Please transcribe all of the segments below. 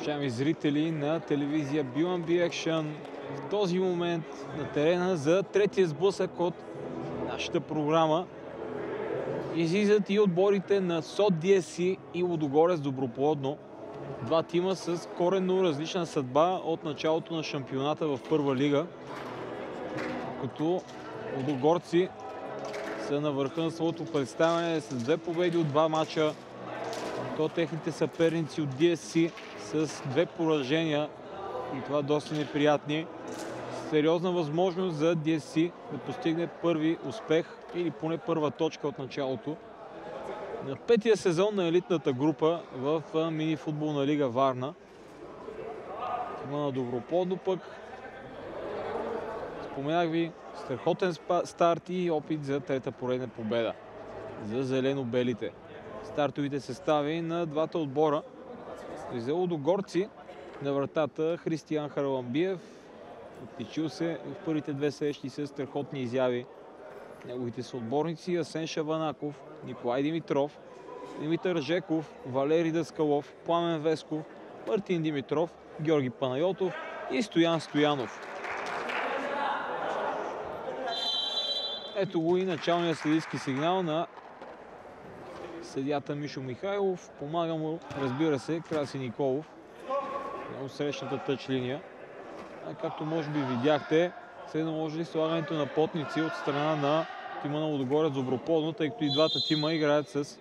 Уважаеми зрители на телевизия B1B Action, в този момент на терена за третия сблъсък от нашата програма излизат и отборите на СОД DSC и Лодогорец Доброплодно. Два тима с коренно различна съдба от началото на шампионата в първа лига. Като Лодогорци са на върха на своето представяне с две победи от два мача. То техните съперници от DSC с две поражения и това доста неприятни. Сериозна възможност за DSC да постигне първи успех или поне първа точка от началото на петия сезон на елитната група в мини футболна лига Варна. Има на Доброплодно пък. Споменах ви страхотен старт и опит за трета поредна победа за зелено-белите. Стартовите състави на двата отбора за Лудогорци на вратата Християн Харламбиев. Отличил се в първите две срещи с страхотни изяви. Неговите съотборници Асен Шаванаков, Николай Димитров, Димитър Жеков, Валери Даскалов, Пламен Весков, Мартин Димитров, Георги Панайотов и Стоян Стоянов. Ето го и началният следиски сигнал на съдията Мишо Михайлов. Помага му, разбира се, Краси Николов на срещната тъч линия. А както може би видяхте, се наложи слагането на потници от страна на тима на Лодогорец Доброплодно, тъй като и двата тима играят с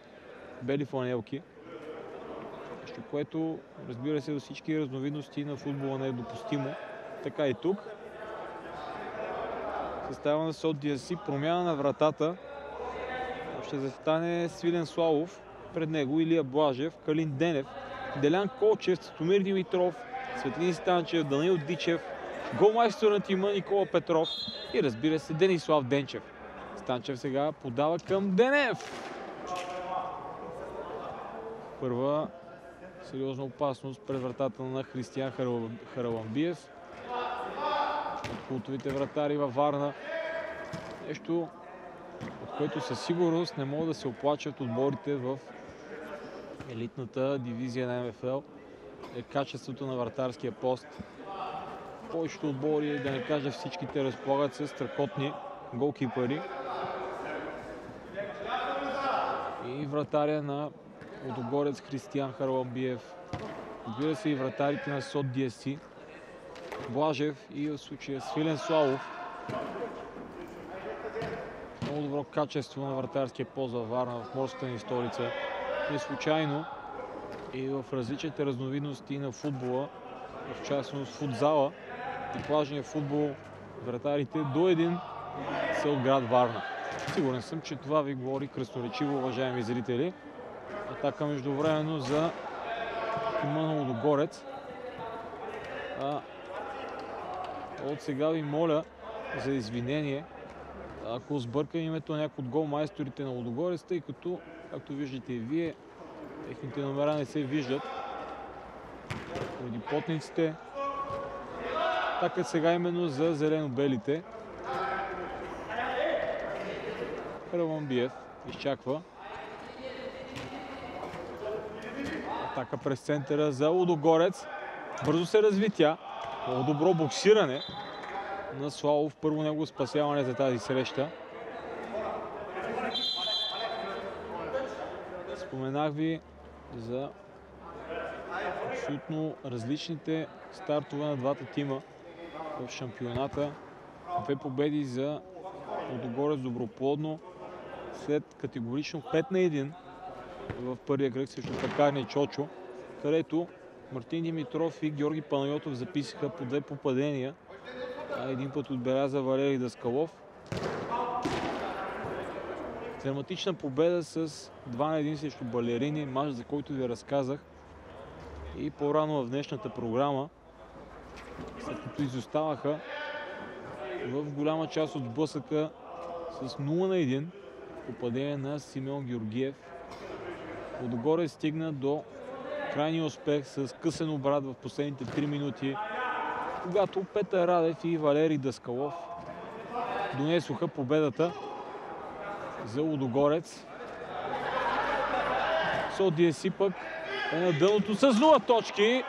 бели фланелки. Нещо, което, разбира се, за всички разновидности на футбола не е допустимо. Така и тук. Състава на СОД DSC, промяна на вратата. Ще застане Свилен Славов, пред него Илия Блажев, Калин Денев, Делян Колчев, Стомир Димитров, Светлин Станчев, Данил Дичев, голмайстор на тима Никола Петров и разбира се Денислав Денчев. Станчев сега подава към Денев. Първа сериозна опасност пред вратата на Християн Хараламбиев. От култовите вратари във Варна. Нещо, от което със сигурност не могат да се оплачат отборите в елитната дивизия на МФЛ е качеството на вратарския пост. Повечето отбори, да не кажа всичките, разполагат с страхотни голкипари. И вратаря на Лодогорец Християн Харламбиев. Разбира се и вратарите на СОД DSC. Блажев и в случая Свилен Славов. Добро качество на вратарския пост във Варна, в морската ни столица. Не случайно и в различните разновидности на футбола, в частност футзала и плажния футбол, вратарите до един са град Варна. Сигурен съм, че това ви говори кръсторечиво, уважаеми зрители. Атака междувременно за Лодогорец. А, от сега ви моля за извинение, ако сбъркам името на някой от гол майсторите на Лодогорец, тъй като, както виждате и вие, техните номера не се виждат. Поради потниците. Така сега именно за зелено-белите. Хараламбиев изчаква. Атака през центъра за Лудогорец. Бързо се разви тя. Много добро боксиране на Славов. Първо него спасяване за тази среща. Споменах ви за абсолютно различните стартове на двата тима в шампионата. Две победи за Лодогорец Доброплодно след категорично 5 на 1 в първия кръг срещу Пекарния Чочо, където Мартин Димитров и Георги Панайотов записаха по две попадения. Един път отбеляза Валерий Даскалов. Драматична победа с 2 на 1 срещу Балерини, мач за който ви разказах. И по-рано в днешната програма, след като изоставаха в голяма част от сблъсъка с 0 на 1 попадение на Симеон Георгиев. Отгоре стигна до крайния успех с късен обрат в последните 3 минути, когато Петър Радев и Валерий Даскалов донесоха победата за Лудогорец. Со DSC пък е на дъното с 0 точки.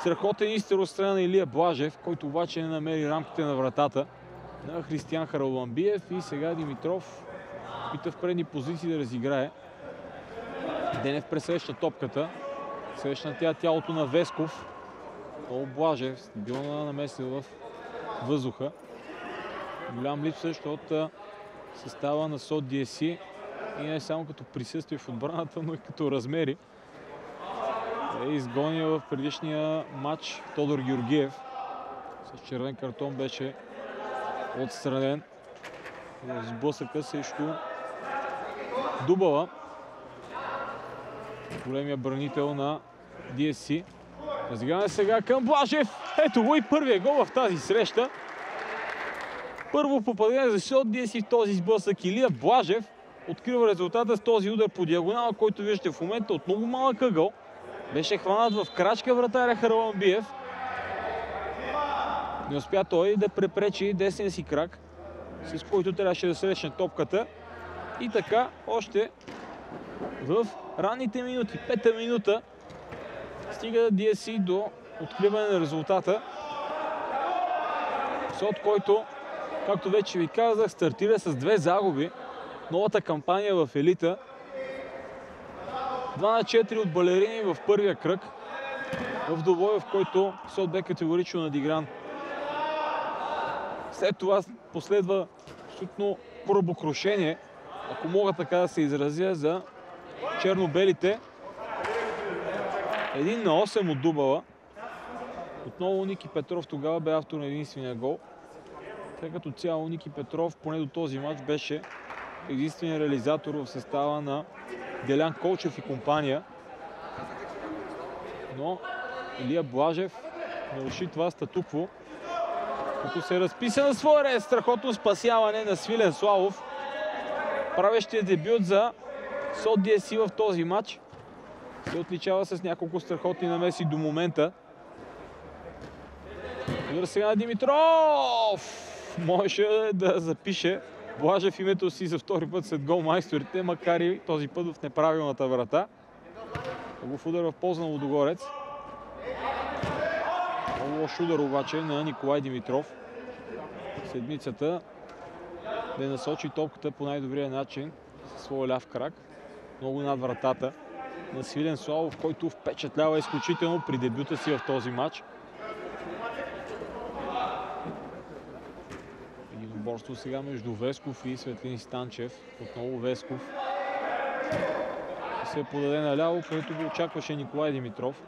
Страхотен изтер от страна на Илия Блажев, който обаче не намери рамките на вратата на Християн Хараламбиев и сега Димитров опита в предни позиции да разиграе. Денев пресреща топката. Срещна тя тялото на Весков. Много Блажев, стабилна намесил в въздуха. Голям липсващ от състава на СОД DSC и не само като присъствие в отбраната, но и като размери. Е изгония в предишния матч Тодор Георгиев. С червен картон беше отстранен в сблъсъка срещу Дубала. Големия бранител на DSC. Разиграме сега към Блажев. Ето го и първия гол в тази среща. Първо попадение за шот DSC в този сблъсък. Илия Блажев открива резултата с този удар по диагонала, който виждате в момента от много малък ъгъл. Беше хванат в крачка вратаря Хараламбиев. Не успя той да препречи десния си крак, с който трябваше да срещне топката. И така, още в ранните минути, пета минута, стига DSC до откриване на резултата. Сот, който, както вече ви казах, стартира с две загуби. Новата кампания в елита. 2 на 4 от балерини в първия кръг. В добой, в който Сот бе категорично надигран. След това последва абсолютно корабокрушение, ако мога така да се изразя, за черно-белите. Един на 8 от Дубала. Отново Ники Петров тогава бе автор на единствения гол. Тъй като цяло Ники Петров поне до този матч беше единственият реализатор в състава на Делян Колчев и компания. Но Илия Блажев наруши това статукво, като се разписа на своя ред. Страхотно спасяване на Свилен Славов, правещия дебют за СОД DSC в този матч. Се отличава с няколко страхотни намеси до момента. Удар сега на Димитров! Можеше да запише Блажев името си за втори път след гол майсторите, макар и този път в неправилната врата. Хубав удар в полза на Лодогорец. Много лош удар обаче на Николай Димитров. Седмицата да насочи топката по най-добрия начин със своя ляв крак. Много над вратата на Свилен Славов, който впечатлява изключително при дебюта си в този матч. Единоборство сега между Весков и Светлин Станчев. Отново Весков се подаде наляво, където го очакваше Николай Димитров.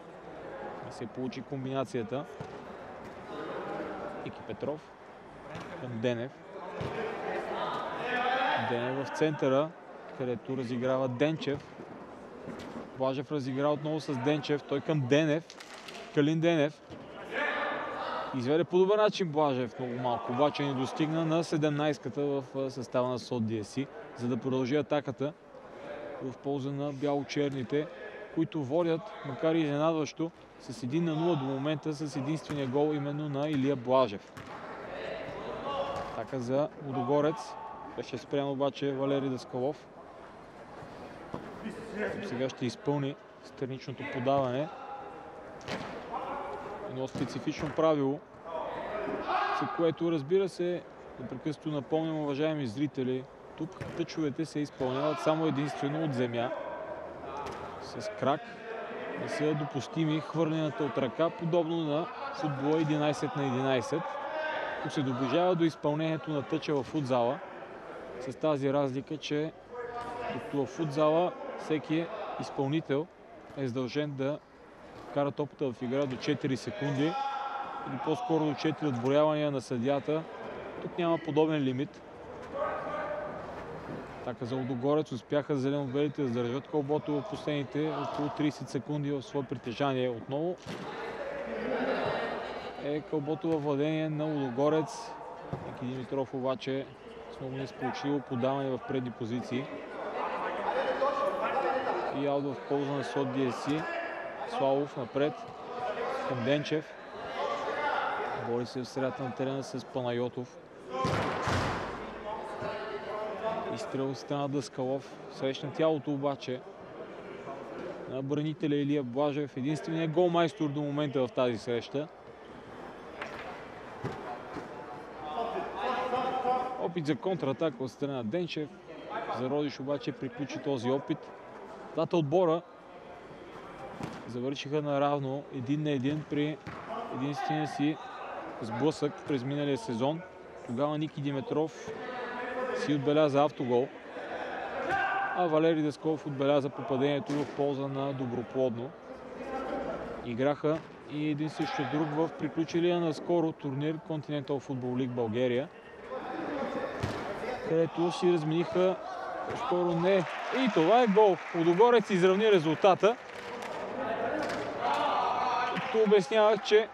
Да се получи комбинацията. Ики Петров към Денев. Денев в центъра, където разиграва Денчев. Блажев разигра отново с Денчев. Той към Денев. Калин Денев. Изведе по добър начин Блажев много малко, обаче не достигна на 17-ката в състава на СОД DSC, за да продължи атаката в полза на бяло-черните, които водят, макар и изненадващо, с 1 на 0 до момента с единствения гол именно на Илия Блажев. Така за Удогорец. Беше спрямо обаче Валери Даскалов. Сега ще изпълни страничното подаване. Едно специфично правило, за което разбира се, непрекъснато напомням, уважаеми зрители, тук тъчовете се изпълняват само единствено от земя. С крак не са допустими хвърлената от ръка, подобно на футбола 11 на 11. Тук се доближава до изпълнението на тъча в футзала, с тази разлика, че докато в футзала всеки изпълнител е задължен да кара топата в игра до 4 секунди или по-скоро до 4 отборявания на съдията. Тук няма подобен лимит. Така за Лудогорец успяха зелено-белите да задържат кълбото в последните около 30 секунди в свое притежание. Отново е кълбото във владение на Лудогорец. Ники Димитров обаче с много несполучливо подаване в предни позиции. И аут в полза на СОД DSC. Славов напред към Денчев. Бори се в средата на терена с Панайотов. Изстрел от страна Дъскалов. Срещна тялото обаче. на бранителя Илия Блажев. Единственият голмайстор до момента в тази среща. Опит за контратака от страна на Денчев. Зародиш обаче приключи този опит. Двата отбора завършиха наравно един на един при единствения си сблъсък през миналия сезон. Тогава Ники Димитров си отбеляза автогол, а Валери Десков отбеляза попадението в полза на Доброплодно. Играха и един срещу друг в приключилия на скоро турнир Continental Football League България, където си размениха скоро не. И това е гол. Лудогорец изравни резултата. Тук обяснявах, че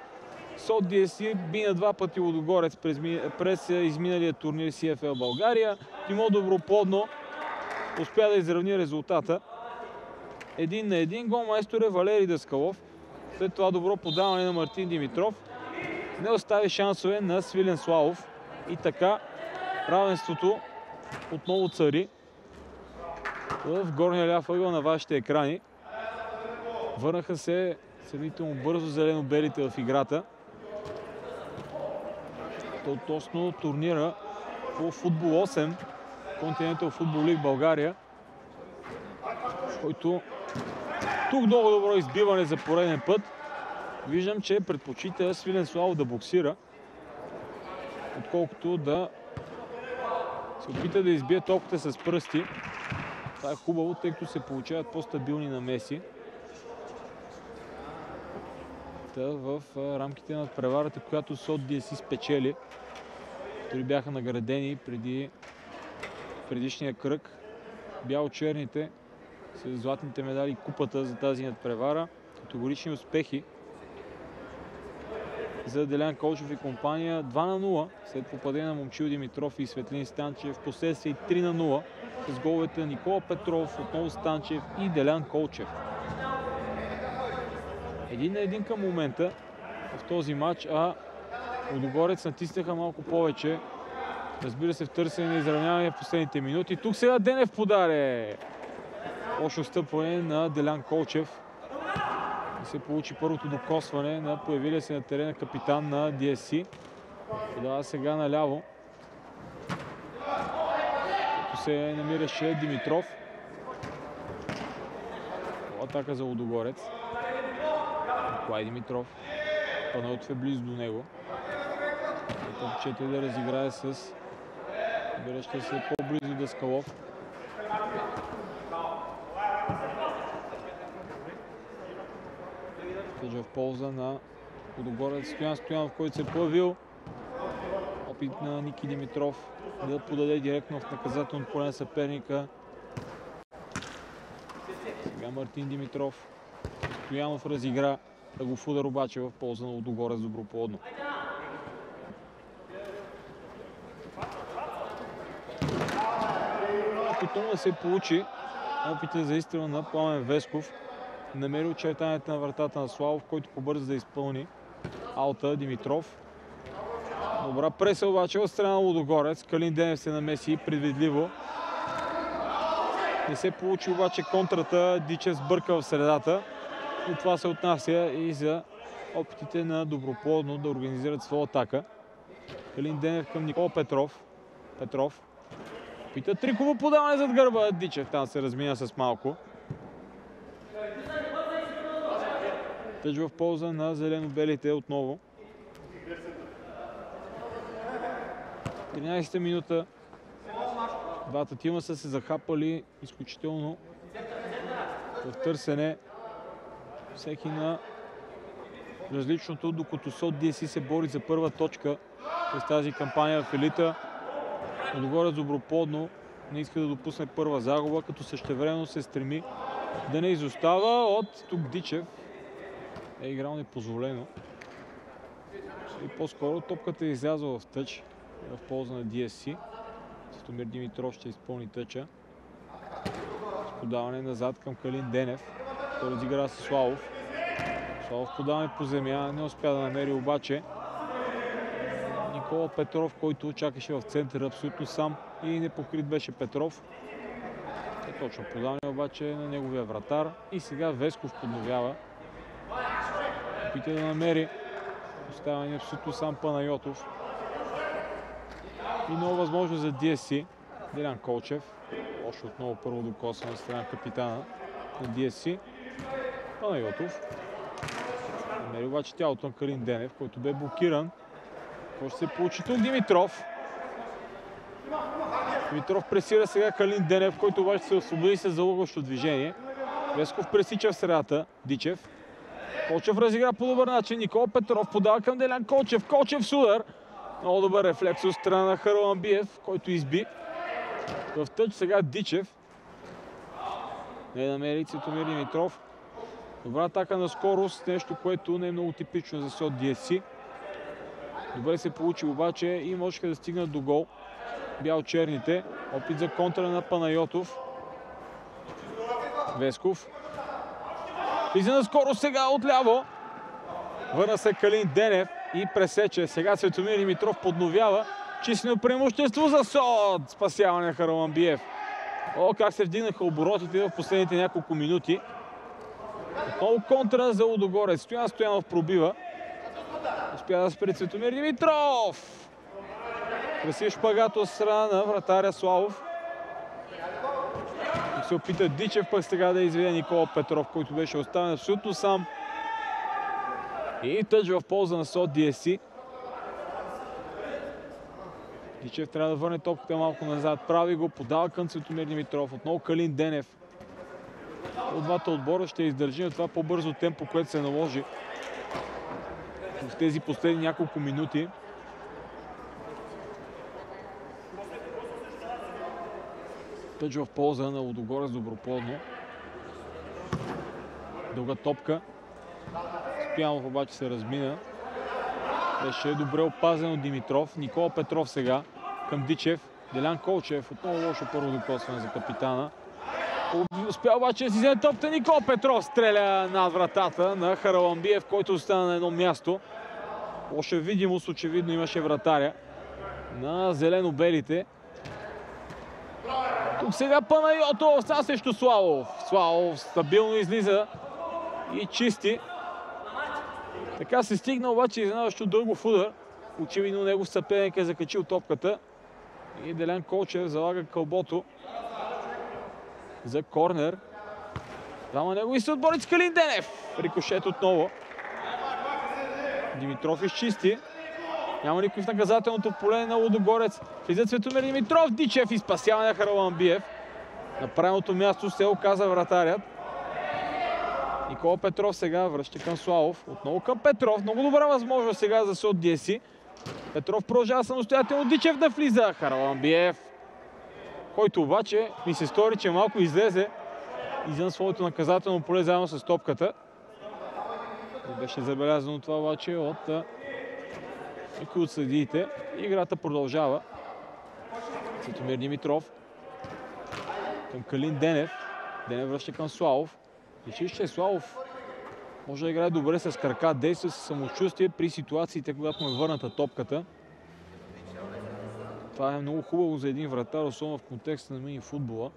СОД DSC бина два пъти Лудогорец през, през изминалия турнир CFL България. Тимо Доброплодно успя да изравни резултата. Един на един гол майстор е Валери Даскалов. След това добро подаване на Мартин Димитров. Не остави шансове на Свилен Славов. И така равенството отново цари в горния ляв ъгъл на вашите екрани. Върнаха се сравнително бързо зелено-белите в играта. Относно турнира по футбол 8, Continental Football League България, който тук много добро избиване за пореден път. Виждам, че предпочита Свилен Славов да боксира, отколкото да се опита да избие топката с пръсти. Това е хубаво, тъй като се получават по-стабилни намеси. Та в рамките на преварата, която СОД си спечели, дори бяха наградени преди предишния кръг. Бяло-черните с златните медали купата за тази надпревара. Категорични успехи за Делян Колчев и компания 2 на 0 след попадение на Момчил Димитров и Светлин Станчев. Последствие 3 на 0 с головете на Никола Петров, отново Станчев и Делян Колчев. Един на един към момента в този матч, а Лудогорец натиснаха малко повече. Разбира се, в търсене на изравняване в последните минути. Тук сега Денев подаре. Лошо стъпване на Делян Колчев. И се получи първото докосване на появилия се на терена капитан на DSC. Подава сега наляво. Се намираше Димитров. Атака за Лудогорец. Николай Димитров. Панелтов е близо до него. Тъпчете да разиграе с Връща се по-близо до Скалов. Тъжа в полза на Водогорец Стоян Стоянов, който се е появил. Опит на Ники Димитров да подаде директно в наказателно поле на съперника. Сега Мартин Димитров. Стоянов разигра да го удар обаче в полза на Лудогорец доброплодно. Ако да се получи опита за изстрел на Пламен Весков, намери очертанието на вратата на Славов, който побърза да изпълни Алта Димитров. Добра преса обаче от страна на Лудогорец. Калин Денев се намеси предвидливо. Не се получи обаче контрата. Дичев сбърка в средата. И това се отнася и за опитите на Доброплодно да организират своя атака. Калин Денев към Никола Петров. Петров. Пита триково подаване зад гърба. Дичев там се размина с малко. Тъж в полза на зелено-белите отново. 13-та минута. Двата тима са се захапали изключително в търсене всеки на различното, докато СОД DSC се бори за първа точка през тази кампания в елита. Отгорец доброплодно не иска да допусне първа загуба, като същевременно се стреми да не изостава от тук Дичев. Е играл непозволено. И по-скоро топката е излязла в тъч в полза на DSC. Стомир Димитров ще изпълни тъча. С подаване назад към Калин Денев. Той разигра с Славов. Славов подаване по земя. Не успя да намери обаче Никола Петров, който чакаше в центъра абсолютно сам и непокрит беше Петров. Точно подаване обаче на неговия вратар. И сега Весков подновява. Опита да намери. Остава ни абсолютно сам Панайотов. И много възможно за DSC. Дилян Колчев. Още отново първо докосване на страна капитана на DSC. Панайотов. Намери обаче тялото на Карин Денев, който бе блокиран. Какво ще се получи тук Димитров? Димитров пресира сега Калин Денев, който обаче се освободи с залъгващо движение. Весков пресича в средата. Дичев. Колчев разигра по добър начин. Никола Петров подава към Делян Колчев. Колчев с удар. Много добър рефлекс от страна на Хараламбиев, който изби. В тъч сега Дичев. Не намери Цветомир Димитров. Добра атака на скорост, нещо, което не е много типично за СОД DSC. Добре се получи обаче и можеха да стигнат до гол. Бял-черните. Опит за контра на Панайотов. Весков. Влиза на скорост сега отляво. Върна се Калин Денев и пресече. Сега Светомир Димитров подновява. Числено преимущество за СОД. Спасяване на Хараламбиев. О, как се вдигнаха оборотите в последните няколко минути. Отново контра за Лудогорец. Стоян Стоянов пробива. Успя да спре Цветомир Димитров. Красив шпагат от страна на вратаря Славов. Се опита Дичев пък сега да изведе Никола Петров, който беше оставен абсолютно сам. И тъж в полза на СОД DSC. Дичев трябва да върне топката малко назад. Прави го, подава към Цветомир Димитров. Отново Калин Денев. От двата отбора ще издържи на това по-бързо темпо, което се наложи в тези последни няколко минути. Тъч в полза на Лодогорец Доброплодно. Дълга топка. Спянов обаче се размина. Беше добре опазен от Димитров. Никола Петров сега към Дичев. Делян Колчев. Отново лошо първо докосване за капитана. Успя обаче да си вземе топта. Никола Петров стреля над вратата на Хараламбиев, който остана на едно място. Лоша видимост, очевидно имаше вратаря на зелено-белите. Тук сега Панайото остана срещу Славов. Славов стабилно излиза и чисти. Така се стигна обаче изненадващо дълго удар. Очевидно негов съперник е закачил топката. И Делян Колчев залага кълбото за корнер. Двама негови са отборици Калин Денев. Рикошет отново. Димитров изчисти. Няма никой в наказателното поле на Лудогорец. Влиза Цветомир Димитров, Дичев и спасяване на Хараламбиев. На правилното място се оказа вратарят. Никола Петров сега връща към Славов. Отново към Петров. Много добра възможност сега за Сот Диеси. Петров продължава самостоятелно. Дичев да влиза. Хараламбиев. Който обаче ми се стори, че малко излезе извън своето наказателно поле заедно с топката. Не беше забелязано това обаче от някои от съдиите. Играта продължава. Светомир Димитров към Калин Денев. Денев връща към Славов. Личи, че Славов може да играе добре с крака, действа с самочувствие при ситуациите, когато му е върната топката. Това е много хубаво за един вратар, особено в контекста на мини футбола.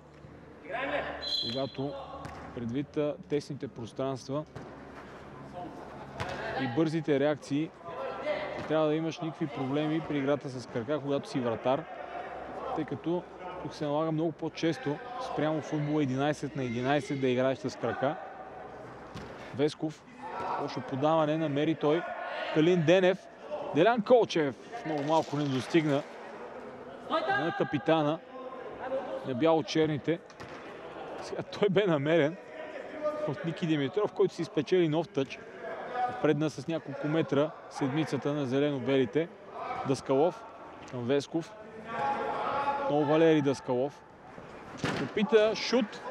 Когато предвид тесните пространства и бързите реакции, трябва да имаш никакви проблеми при играта с крака, когато си вратар, тъй като тук се налага много по-често спрямо футбола 11 на 11 да играеш с крака. Весков, лошо подаване, намери той Калин Денев. Делян Колчев много малко не достигна на капитана на бяло-черните. Сега той бе намерен от Ники Димитров, който си спечели нов тъч. Предна с няколко метра седмицата на зелено-белите. Даскалов към Весков. Много Валери Даскалов. Опита шут.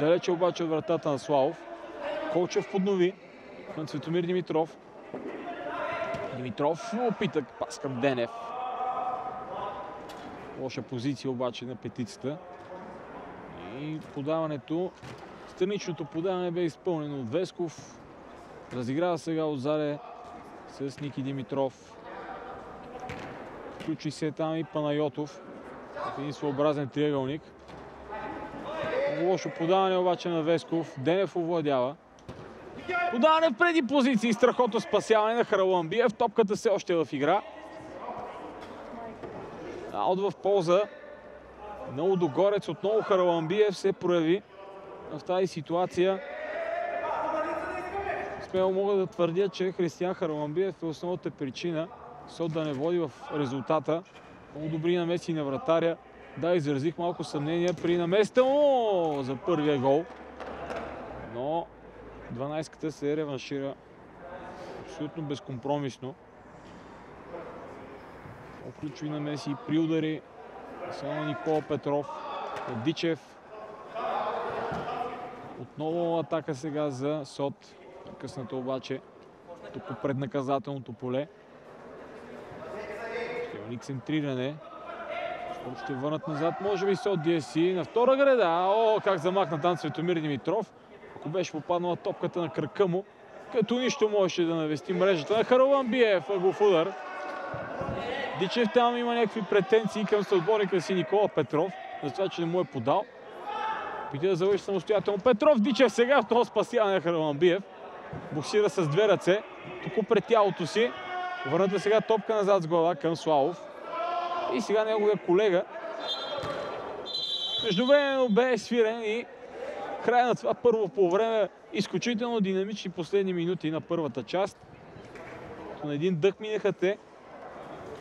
Далече обаче от вратата на Славов. Колчев поднови на Цветомир Димитров. Димитров опита пас към Денев. Лоша позиция обаче на петицата. И подаването, страничното подаване бе изпълнено от Весков. Разиграва сега отзаде с Ники Димитров. Включи се там и Панайотов в един своеобразен триъгълник. Лошо подаване обаче на Весков. Денев овладява. Подаване в преди позиции. Страхотно спасяване на Хараламбиев. Топката все още е в игра. Аут в полза. На Удогорец отново Хараламбиев се прояви в тази ситуация. Смело мога да твърдя, че Християн Хараламбиев е основната причина Сот да не води в резултата. Много добри намеси на вратаря. Да, изразих малко съмнение при наместа му за първия гол. Но 12-ката се реваншира абсолютно безкомпромисно. Ключови намеси при удари. Само Никола Петров, Дичев. Отново атака сега за Сот. Късната обаче тук пред наказателното поле. Ще центриране. Ще върнат назад, може би Сот DSC на втора града. О, как замахна там Светомир Димитров. Ако беше попаднала топката на кръка му, като нищо можеше да навести мрежата на Харалан Биев, в удар. Дичев там има някакви претенции към съотборника си Никола Петров, за това, че не му е подал. Пита да завърши самостоятелно. Петров Дичев сега в това спасяване на Хараламбиев. Боксира с две ръце, тук пред тялото си. Върната сега топка назад с глава към Славов. И сега неговия колега междувременно бе свирен и края на това първо по време изключително динамични последни минути на първата част. На един дъх минаха те.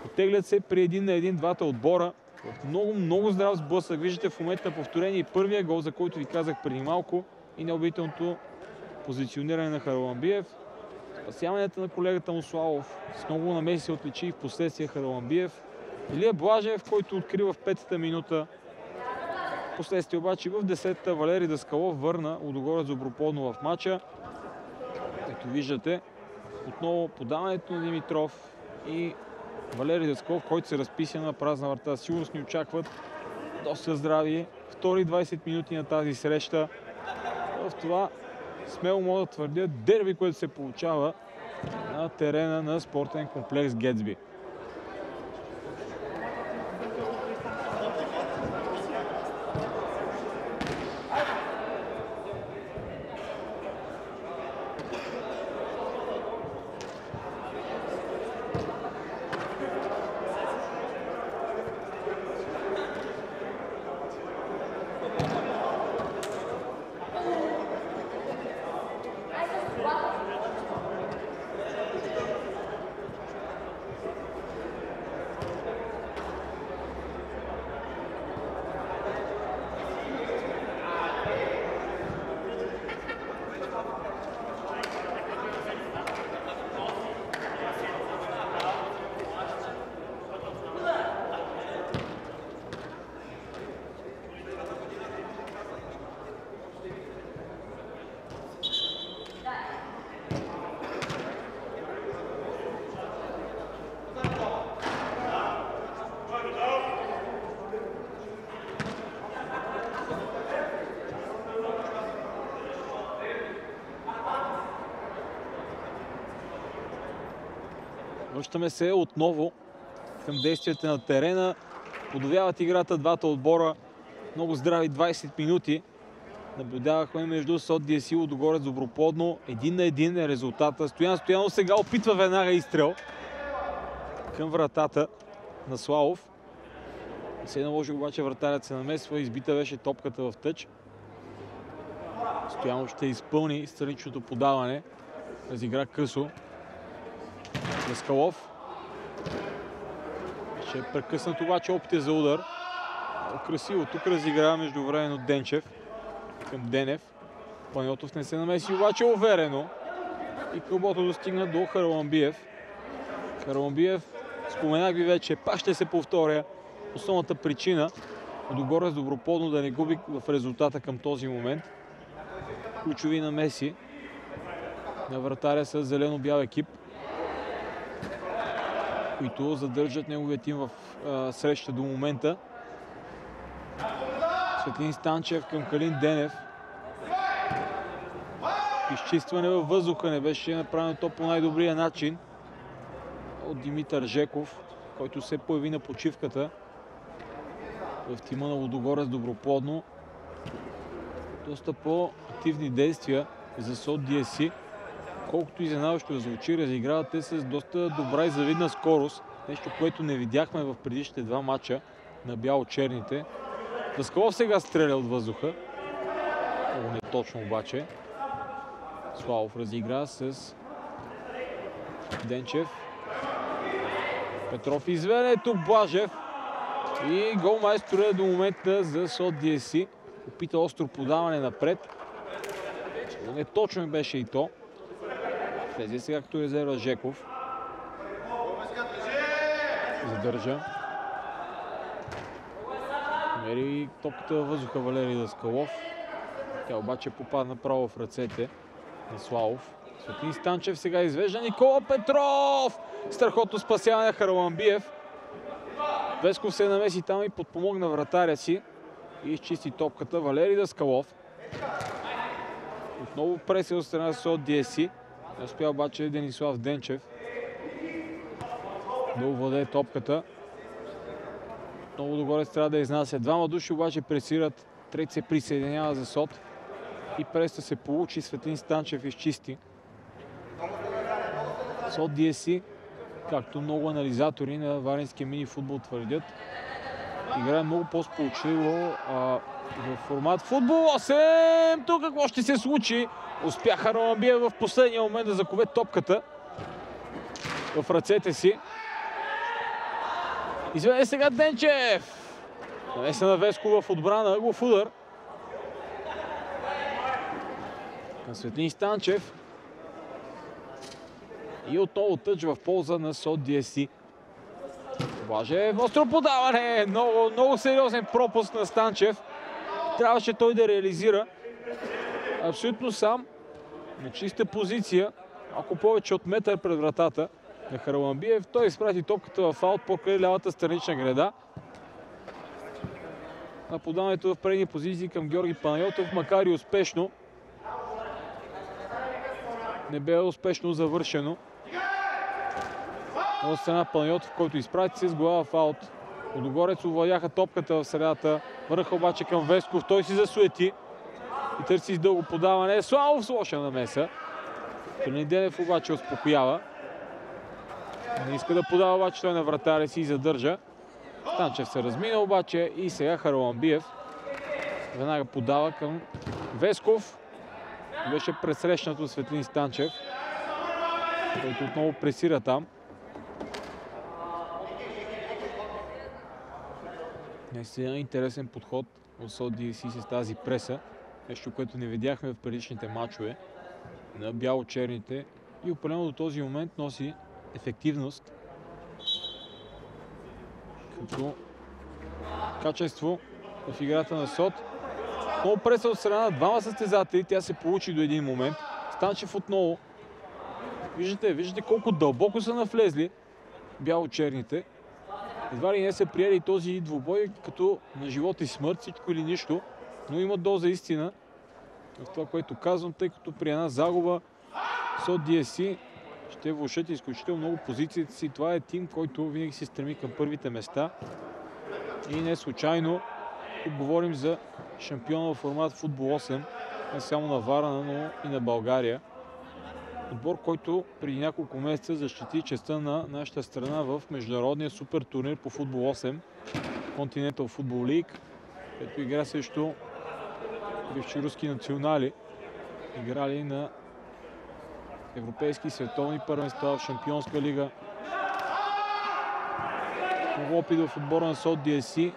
Оттеглят се при един на един двата отбора. В много, много здрав сблъсък. Виждате в момента на повторение и първия гол, за който ви казах преди малко и необителното позициониране на Хараламбиев. Спасяването на колегата Муславов с много намеси се отличи и в последствие Хараламбиев. Илия Блажев, който открива в петата минута. Последствие обаче в десетата Валери Даскалов върна Удогорец Доброподно в матча. Ето виждате отново подаването на Димитров и Валери Даскалов, който се разписа на празна врата. Сигурно ни очакват доста здрави. Втори 20 минути на тази среща. В това смело мога да твърдя дерби, което се получава на терена на спортен комплекс Гетсби. Връщаме се отново към действията на терена. Подовяват играта двата отбора. Много здрави 20 минути. Наблюдавахме между Сот и Лудогорец Доброподно. Един на един е резултата. Стоян Стоянов сега опитва веднага изстрел към вратата на Славов. Се наложи обаче вратарят се намесва. Избита беше топката в тъч. Стоянов ще изпълни страничното подаване. Разигра късо. Даскалов. Ще е прекъснат обаче опите за удар. Красиво. Тук разиграва междувременно Денчев към Денев. Панайотов не се намеси обаче уверено. И кълбото достигна до Хараламбиев. Хараламбиев, споменах ви вече, пак ще се повторя. Основната причина догоре с Доброподно да не губи в резултата към този момент. Ключови намеси на вратаря с зелено-бял екип които задържат неговия тим в а, среща до момента. Светлин Станчев към Калин Денев. Изчистване във въздуха не беше направено то по най-добрия начин от Димитър Жеков, който се появи на почивката в тима на Лодогорец Доброплодно. доста по-активни действия за СОД DSC. Колкото изненадващо звучи, разиграват те с доста добра и завидна скорост. Нещо, което не видяхме в предишните два матча на бяло-черните. Даскалов сега стреля от въздуха. Много не точно обаче. Славов разигра с Денчев. Петров изведе тук Блажев. И гол майстора до момента за СОД DSC. Опита остро подаване напред. Не точно беше и то. Влезе сега като резерва Жеков. Задържа. Мери топката във въздуха Валерий Даскалов. Тя обаче попадна право в ръцете на Славов. Светлин Станчев сега извежда Никола Петров! Страхотно спасяване на Хараламбиев. Весков се намеси там и подпомогна вратаря си и изчисти топката. Валерий Даскалов. Отново преси от страна с от DSC. Не успя обаче Денислав Денчев да овладее топката. Много догоре трябва да изнася. Двама души обаче пресират. Трети се присъединява за СОД. И преста се получи. Светлин Станчев изчисти. СОД DSC, както много анализатори на Варенския мини футбол твърдят, играе много по-сполучливо в формат футбол. 8! Тук какво ще се случи? Успяха Романбия в последния момент да закове топката в ръцете си. Изведе сега Денчев. Навеса на Веско в отбрана, го в удар. На Светлин Станчев. И отново тъч в полза на СОД DSC. Блаже, остро подаване. Много, много сериозен пропуск на Станчев. Трябваше той да реализира абсолютно сам на чиста позиция. Ако повече от метър пред вратата на Хараламбиев. Той изпрати топката в аут покрай лявата странична града. На подаването в предни позиции към Георги Панайотов, макар и успешно. Не бе успешно завършено. От страна Панайотов, който изпрати с глава в аут. Лудогорец овладяха топката в средата. Върха обаче към Весков. Той си засуети и търси с дълго подаване. Славов с лоша намеса. Денев обаче успокоява. Не иска да подава обаче той на вратаря си и задържа. Станчев се размина обаче и сега Хараламбиев веднага подава към Весков. Беше пресрещнато Светлин Станчев, който отново пресира там. Наистина интересен подход от СОД DSC с тази преса. Нещо, което не видяхме в предишните матчове на бяло-черните и определено до този момент носи ефективност като качество в играта на СОД. Много преса от страна на двама състезатели. Тя се получи до един момент. Станчев отново. Виждате, виждате колко дълбоко са навлезли бяло-черните. Едва ли не са приели този двубой като на живот и смърт, всичко или нищо. Но има доза истина в това, което казвам, тъй като при една загуба СОД DSC ще влушат изключително много позициите си. Това е тим, който винаги се стреми към първите места. И не случайно говорим за шампиона в формат футбол 8, не само на Варана, но и на България. Отбор, който преди няколко месеца защити честа на нашата страна в международния супер турнир по футбол 8, Continental Football League, където игра срещу бивши руски национали, играли на европейски световни първенства в Шампионска лига. Много опит в отбора на СОД DSC,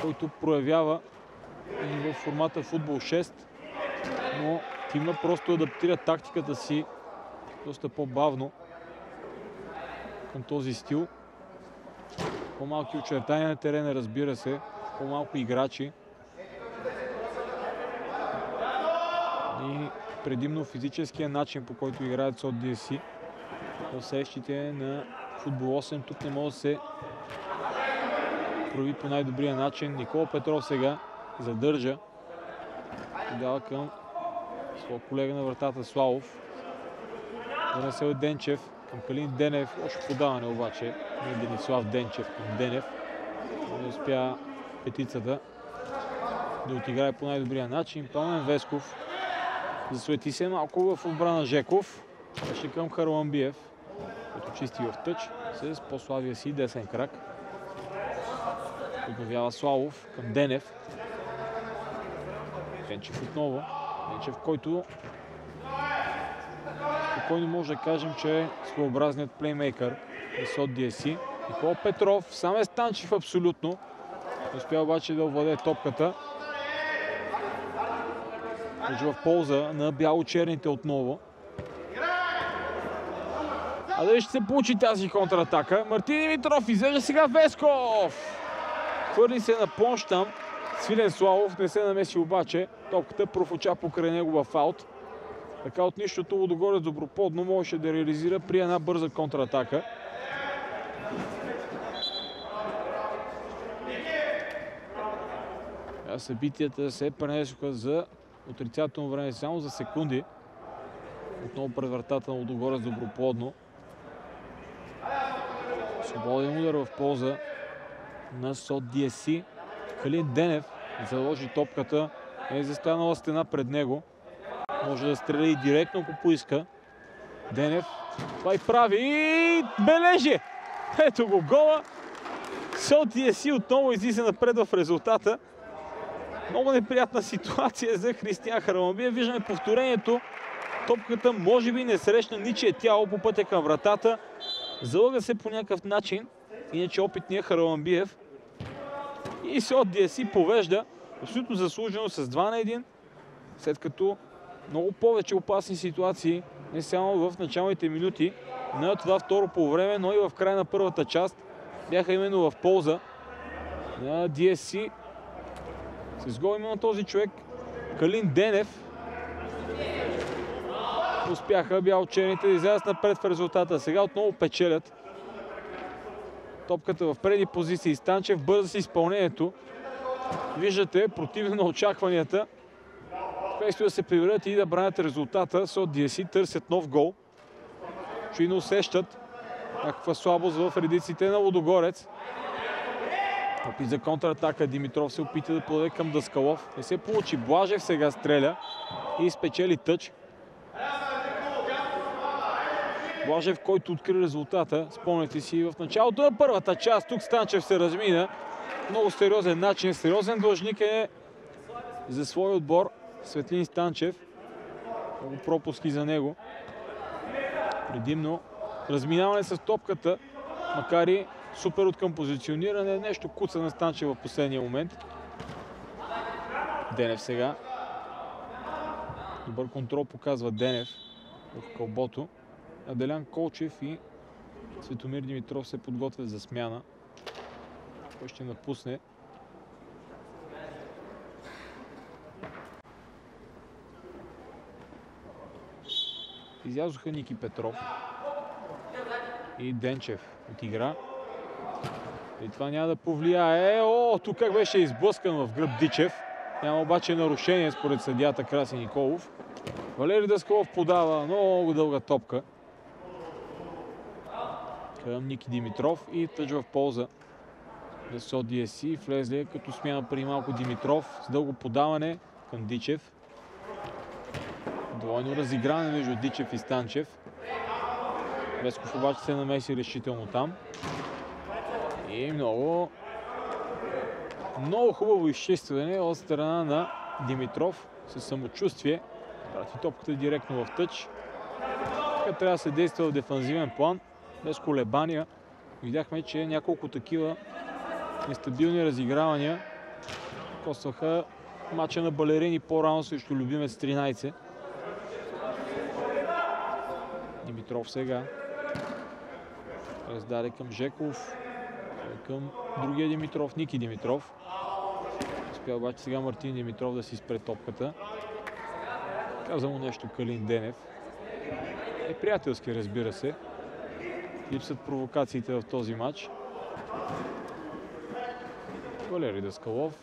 който проявява и в формата футбол 6, но тима просто адаптира тактиката си доста по-бавно към този стил. По-малки очертания на терена, разбира се, по-малко играчи. И предимно физическия начин, по който играят СОД DSC в на футбол 8. Тук не може да се прояви по най-добрия начин. Никола Петров сега задържа. Дава към своя колега на вратата Славов. Занесе от Денчев към Калин Денев. Лошо подаване обаче. Не Денислав Денчев към Денев. Не успя петицата. да отиграе по най-добрия начин. Пламен Весков засвети се малко в отбрана Жеков. Беше към Харламбиев, който чисти в тъч с по-слабия си десен крак. Подновява Славов към Денев. Денчев отново. Денчев, който спокойно може да кажем, че е своеобразният плеймейкър от DSC. Никола Петров, сам е Станчев абсолютно. Успя обаче да овладее топката. Може в полза на бяло-черните отново. А дали ще се получи тази контратака? Мартин Димитров излежа сега Весков. Хвърли се на там. Свилен Славов не се намеси обаче. Топката профуча покрай него в аут. Така от нищото Лудогорец Доброподно можеше да реализира при една бърза контратака. А събитията се пренесоха за отрицателно време само за секунди. Отново пред вратата на Лудогорец Доброплодно. Свободен удар в полза на СОД DSC. Калин Денев заложи топката. Е застанала стена пред него. Може да стреля и директно, ако поиска. Денев. Това и прави. И бележи! Ето го гола. СОД DSC отново излиза напред в резултата. Много неприятна ситуация за Християн Харамабия. Виждаме повторението. Топката може би не срещна ничие тяло по пътя към вратата. Залъга се по някакъв начин. Иначе опитният Хараламбиев. И се от DSC повежда абсолютно заслужено с 2 на 1. След като много повече опасни ситуации, не само в началните минути на това второ по време, но и в края на първата част бяха именно в полза на DSC. С гол именно този човек, Калин Денев, успяха бялчените да излязат напред в резултата. Сега отново печелят. Топката в преди позиции. Станчев бърза с изпълнението. Виждате, противно на очакванията, вместо да се приберат и да бранят резултата, с от DSC търсят нов гол. Чуйно усещат някаква слабост в редиците на Лодогорец. Опит за контратака. Димитров се опита да подаде към Даскалов. Не се получи. Блажев сега стреля и спечели тъч. Блажев, който откри резултата, спомняте си в началото на първата част. Тук Станчев се размина. Много сериозен начин. Сериозен дължник е за свой отбор Светлин Станчев. Много пропуски за него. Предимно разминаване с топката, макар и супер от към позициониране. Нещо куца на Станчев в последния момент. Денев сега. Добър контрол показва Денев в кълбото. Аделян Колчев и Светомир Димитров се подготвят за смяна. Кой ще напусне? Излязоха Ники Петров и Денчев от игра. И това няма да повлияе. О, тук как беше изблъскан в гръб Дичев. Няма обаче нарушение според съдията Краси Николов. Валери Даскалов подава много дълга топка към Ники Димитров и тъж в полза за СО DSC. Влезли като смяна преди малко Димитров с дълго подаване към Дичев. Двойно разигране между Дичев и Станчев. Весков обаче се намеси решително там. И много много хубаво изчистване от страна на Димитров със самочувствие. Прати топката директно в тъч. Така трябва да се действа в дефанзивен план, без колебания. Видяхме, че няколко такива нестабилни разигравания костваха мача на балерини по-рано срещу любимец 13. Димитров сега раздаде към Жеков, към другия Димитров, Ники Димитров. Успя обаче сега Мартин Димитров да си спре топката. Каза му нещо Калин Денев. Е приятелски, разбира се. Липсат провокациите в този матч. Валери Даскалов.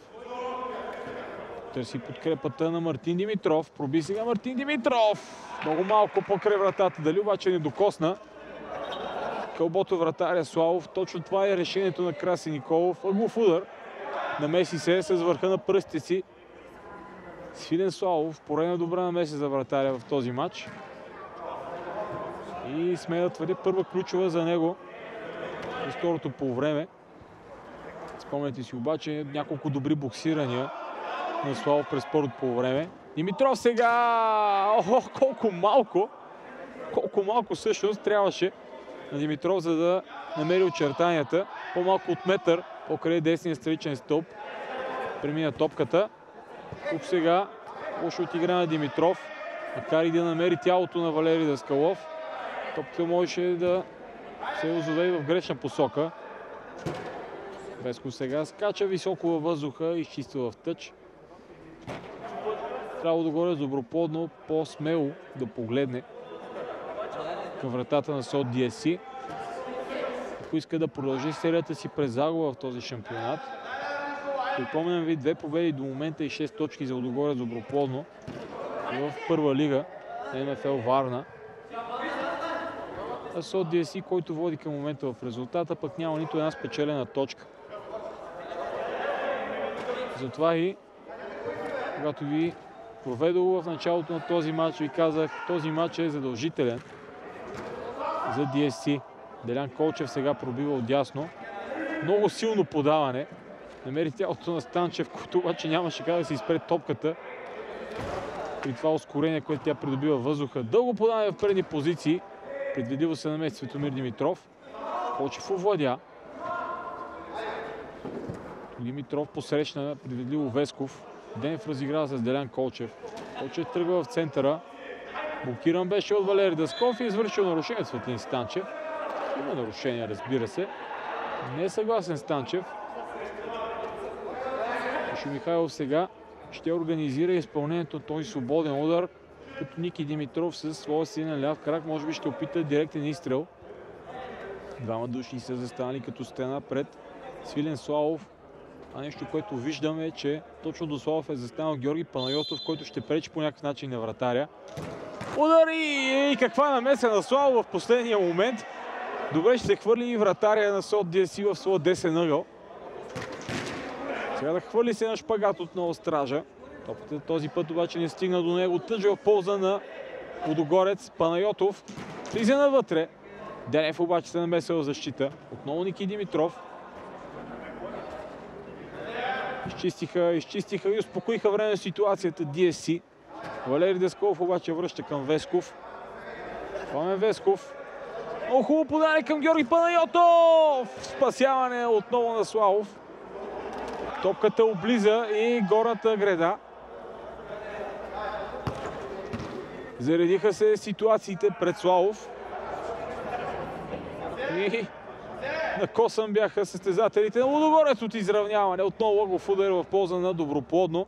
Търси подкрепата на Мартин Димитров. Проби сега Мартин Димитров. Много малко покрай вратата. Дали обаче не докосна. Кълбото вратаря Славов. Точно това е решението на Краси Николов. Ъглов удар. Намеси се с върха на пръстите си. Свилен Славов, поредна добра намеса за вратаря в този матч. И сме да твърди първа ключова за него за второто по време. Спомняте си обаче няколко добри боксирания на Славов през първото по време. Димитров сега! Охо, колко малко! Колко малко всъщност трябваше на Димитров, за да намери очертанията. По-малко от метър покрай десния стреличен стълб. Премина топката. Тук сега лошо отигра на Димитров. Макар и да намери тялото на Валери Даскалов. Топката можеше да се озове в грешна посока. Веско сега скача високо във въздуха, изчиства в тъч. Трябва да горе доброплодно, по-смело да погледне към вратата на СОД DSC. Ако иска да продължи серията си през загуба в този шампионат. Припомням ви две победи до момента и 6 точки за Лудогорец доброплодно в първа лига на МФЛ Варна. А СОД DSC, който води към момента в резултата, пък няма нито една спечелена точка. Затова и когато ви проведох в началото на този матч, ви казах, този матч е задължителен за DSC. Делян Колчев сега пробива от дясно. Много силно подаване. Намери тялото на Станчев, който обаче нямаше как да се изпре топката. При това ускорение, което тя придобива въздуха. Дълго подаване в предни позиции. Предвидиво се намеси Светомир Димитров. Колчев овладя. Димитров посрещна предвидливо Весков. Денев разиграва с Делян Колчев. Колчев тръгва в центъра. Блокиран беше от Валери Дасков и извършил нарушение Светлин Станчев. Има нарушение, разбира се. Не е съгласен Станчев. Мишо сега ще организира изпълнението този свободен удар, като Ники Димитров с своя силен ляв крак може би ще опита директен изстрел. Двама души са застанали като стена пред Свилен Славов. А нещо, което виждаме е, че точно до Славов е застанал Георги Панайотов, който ще пречи по някакъв начин на вратаря. Удари! И каква намеса на Славов в последния момент. Добре ще се хвърли и вратаря на СОД DSC в своя десен ъгъл. Сега да хвърли се на шпагат отново стража. Топката този път обаче не стигна до него. Тъжа в полза на Водогорец Панайотов. Влиза навътре. Денев обаче се намеса в защита. Отново Ники Димитров. Изчистиха, изчистиха и успокоиха време ситуацията DSC. Валери Десков обаче връща към Весков. Пламен Весков. Много хубаво подане към Георги Панайотов! Спасяване отново на Славов. Топката облиза и горната греда. Заредиха се ситуациите пред Славов. И на косъм бяха състезателите на Лудогорец от изравняване. Отново го удар в полза на Доброплодно.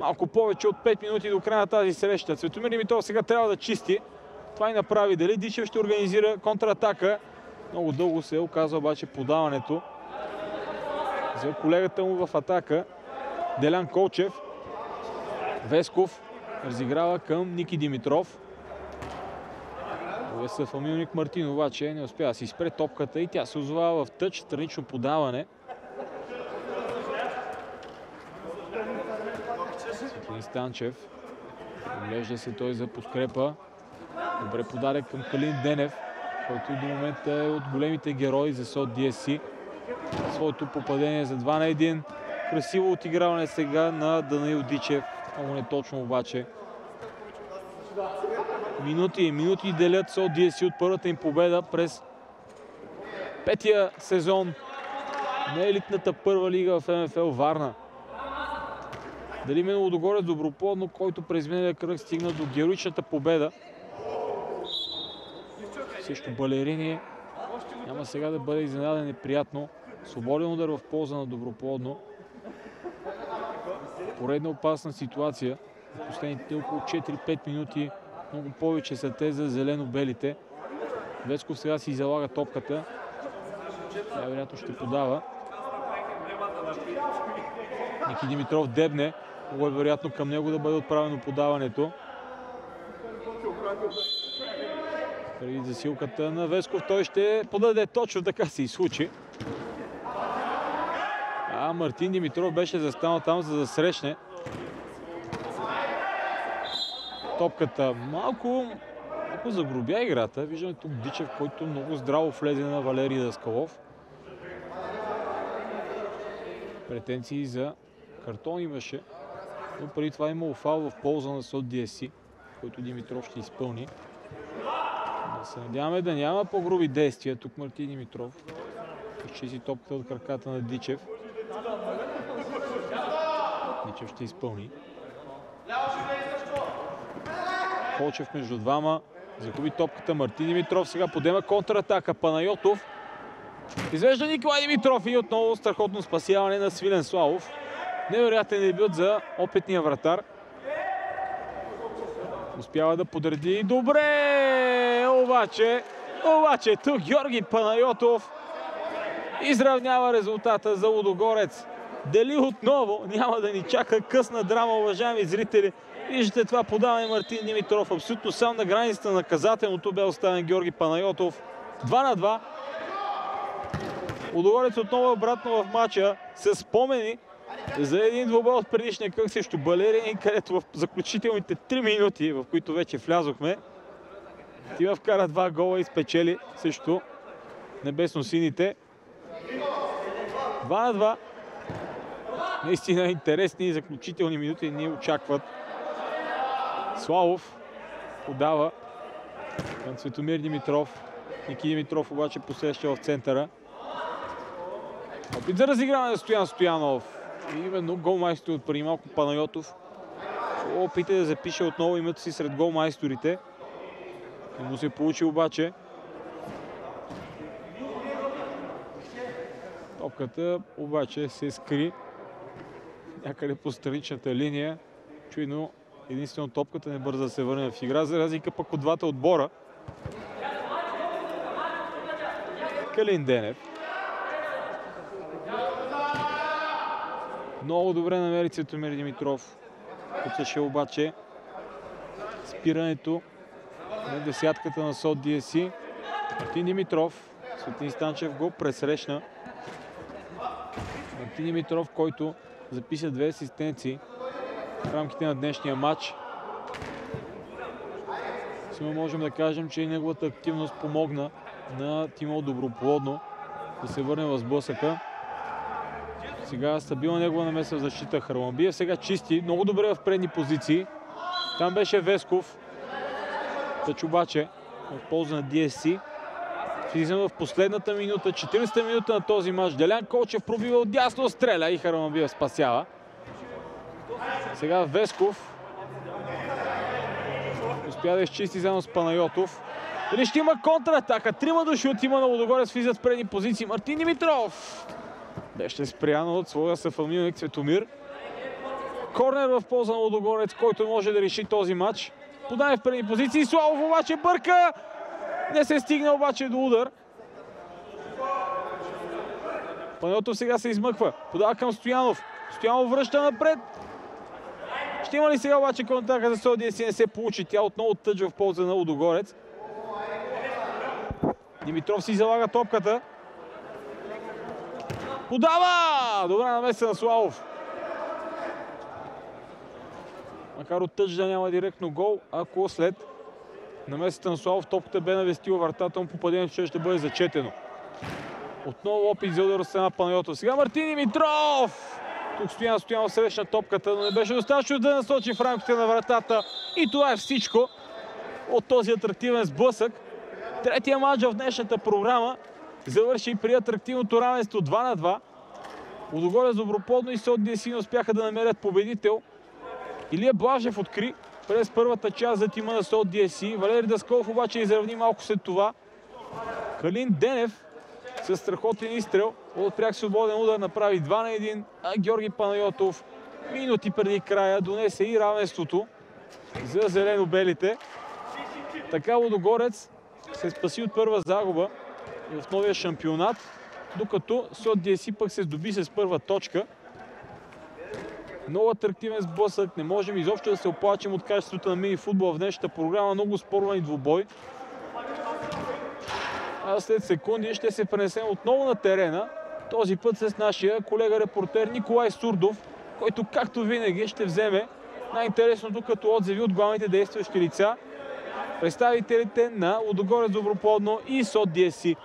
Малко повече от 5 минути до края на тази среща. Цветомир Димитров сега трябва да чисти. Това и направи. Дали Дичев ще организира контратака. Много дълго се оказва обаче подаването за колегата му в атака. Делян Колчев. Весков разиграва към Ники Димитров. Увеса Фамилник Мартин обаче не успя да си спре топката и тя се озовава в тъч, странично подаване. Светлин Станчев. Оглежда се той за подкрепа. Добре подаде към Калин Денев, който до момента е от големите герои за СОД DSC. Своето попадение за 2 на 1. Красиво отиграване сега на Данаил Дичев. Много неточно обаче. Минути и минути делят СОД DSC от първата им победа през петия сезон на елитната първа лига в МФЛ Варна. Дали именно Лудогорец Доброплодно, който през миналия кръг стигна до героичната победа. Също балерини. Няма сега да бъде изненаден неприятно. Свободен удар в полза на Доброплодно. Поредна опасна ситуация. Последните около 4-5 минути много повече са те за зелено-белите. Вецков сега си залага топката. Тя вероятно ще подава. Ники Димитров дебне. Много е вероятно към него да бъде отправено подаването. Преди засилката на Весков той ще подаде точно така се и случи. А Мартин Димитров беше застанал там за да срещне топката. Малко, малко загрубя играта. Виждаме тук Дичев, който много здраво влезе на Валерий Даскалов. Претенции за картон имаше, но преди това имало фал в полза на СОД DSC, който Димитров ще изпълни. Да се надяваме да няма по-груби действия тук Мартин Димитров. Изчисти топката от краката на Дичев. Дичев ще изпълни. Колчев между двама. Загуби топката Мартин Димитров. Сега подема контратака. Панайотов. Извежда Николай Димитров и отново страхотно спасяване на Свилен Славов. Невероятен дебют за опитния вратар. Успява да подреди добре, обаче, обаче тук Георги Панайотов изравнява резултата за Лудогорец. Дали отново няма да ни чака късна драма, уважаеми зрители. Виждате това подаване Мартин Димитров. Абсолютно сам на границата на наказателното бе оставен Георги Панайотов. 2 на 2. Лудогорец отново обратно в матча с спомени за един двубой от предишния кръг срещу Балерин, където в заключителните 3 минути, в които вече влязохме, Тива вкара два гола и спечели срещу небесно-сините. 2 на 2. Наистина интересни и заключителни минути ни очакват. Славов подава към Светомир Димитров. Ники Димитров обаче посеща в центъра. Опит за разиграване на Стоян Стоянов. И именно голмайстор от преди малко Панайотов. Опита да запише отново името си сред голмайсторите. Не му се получи обаче. Топката обаче се скри някъде по страничната линия. Чуйно единствено топката не бърза да се върне в игра, за разлика пък от двата отбора. Калин Денев. Много добре намери Цветомир Димитров. Куцаше обаче спирането на десятката на СОД DSC. Мартин Димитров, Светлин Станчев го пресрещна. Мартин Димитров, който записа две асистенции в рамките на днешния матч. Симо можем да кажем, че и неговата активност помогна на Тимо Доброплодно да се върне в сблъсъка. Сега стабилна негова намеса в защита Харламбиев. Сега чисти. Много добре в предни позиции. Там беше Весков. Тач обаче в полза на DSC. Влизаме в последната минута, 40-та минута на този матч. Делян Колчев пробива от дясно, стреля и Харламбиев спасява. Сега Весков успя да изчисти заедно с Панайотов. Дали ще има контратака? Трима души от има на Лодогорец влизат в предни позиции. Мартин Димитров беше спряно от своя съфамилник Цветомир. Корнер в полза на Лодогорец, който може да реши този матч. Подане в предни позиции. Славов обаче бърка. Не се стигна обаче до удар. Панайотов сега се измъква. Подава към Стоянов. Стоянов връща напред. Ще има ли сега обаче контакта за Содия си не се получи. Тя отново тъджа в полза на Лудогорец. Димитров си залага топката. Подава! Добра намеса на Славов. Макар от тъж да няма директно гол, ако след намесата на Славов топката бе навестила вратата му, попадението ще, ще бъде зачетено. Отново опит за удар от страна Панайотов. Сега Мартин Димитров! Тук Стоян Стоянов срещна топката, но не беше достатъчно да насочи в рамките на вратата. И това е всичко от този атрактивен сблъсък. Третия матч в днешната програма завърши при атрактивното равенство 2 на 2. Лудогорец Доброплодно и Сот Десин успяха да намерят победител. Илия Блажев откри през първата част за тима на Сот DSC. Валери Даскалов обаче изравни малко след това. Калин Денев с страхотен изстрел от пряк свободен удар направи 2 на 1, а Георги Панайотов минути преди края донесе и равенството за зелено-белите. Така Лудогорец се спаси от първа загуба в новия шампионат, докато Сот DSC пък се здоби с първа точка. Много атрактивен сблъсък, не можем изобщо да се оплачем от качеството на мини футбол в днешната програма, много спорван и двубой. А след секунди ще се пренесем отново на терена, този път с нашия колега репортер Николай Сурдов, който както винаги ще вземе Най-интересното като отзиви от главните действащи лица, представителите на Лудогорец Доброплодно и СОД DSC.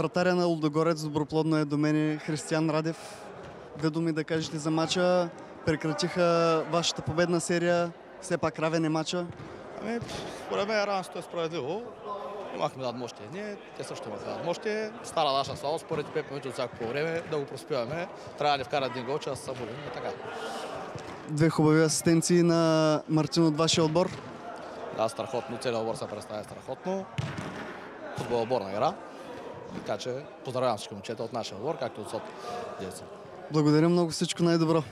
Вратаря на Лудогорец Доброплодно е до мен Християн Радев. Две думи да кажете за мача. Прекратиха вашата победна серия. Все пак равен е мача. Ами, според мен равенството е справедливо. Имахме надмощие ние, те също имаха надмощие. Стара наша слабост, според 5 минути от всяко по време, да го проспиваме. Трябва да ни вкарат един гол, че да се събудим. И така. Две хубави асистенции на Мартин от вашия отбор. Да, страхотно. Целият отбор се представя страхотно. Футбол отборна игра. Така че поздравявам всички момчета от нашия отбор, както от СОТ. Благодаря много, всичко най-добро.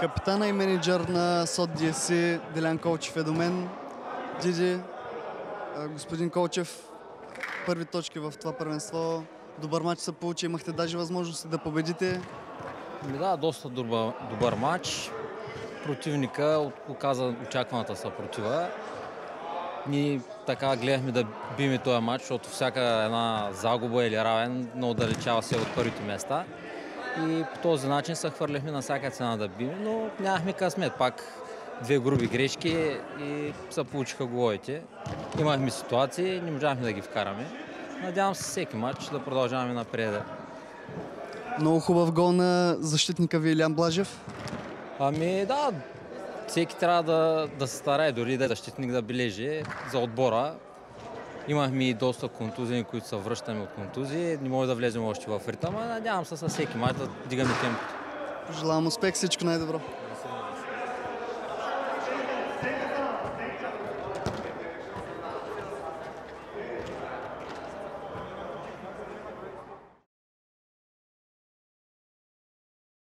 Капитана и менеджер на СОД DSC Делян Колчев е до мен. Диди, господин Колчев, първи точки в това първенство. Добър матч се получи, имахте даже възможност да победите. Да, доста добър, добър матч. Противника от- оказа очакваната съпротива. Ние така гледахме да биме този матч, защото всяка една загуба или равен не отдалечава се от първите места. И по този начин се хвърляхме на всяка цена да биме, но нямахме късмет. Пак две груби грешки и се получиха головите. Имахме ситуации, не можахме да ги вкараме. Надявам се всеки матч да продължаваме напред. Много хубав гол на защитника ви Блажев. Ами да, всеки трябва да, да се старае, дори да е защитник да бележи за отбора. Имахме и доста контузии, които се връщаме от контузии. Не може да влезем още в ритъма. Надявам се с всеки мач да дигаме темпото. Пожелавам успех, всичко най-добро.